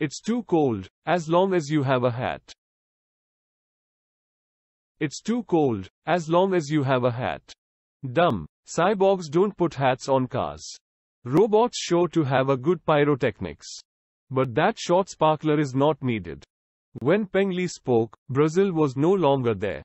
It's too cold, as long as you have a hat. It's too cold, as long as you have a hat. Dumb. Cyborgs don't put hats on cars. Robots show to have a good pyrotechnics. But that short sparkler is not needed. When Peng Li spoke, Brazil was no longer there.